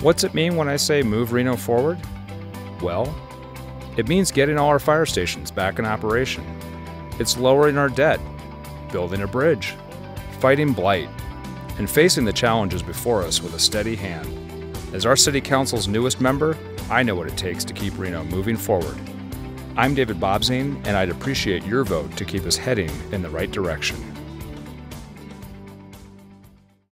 What's it mean when I say move Reno forward? Well, it means getting all our fire stations back in operation. It's lowering our debt, building a bridge, fighting blight, and facing the challenges before us with a steady hand. As our City Council's newest member, I know what it takes to keep Reno moving forward. I'm David Bobzien, and I'd appreciate your vote to keep us heading in the right direction.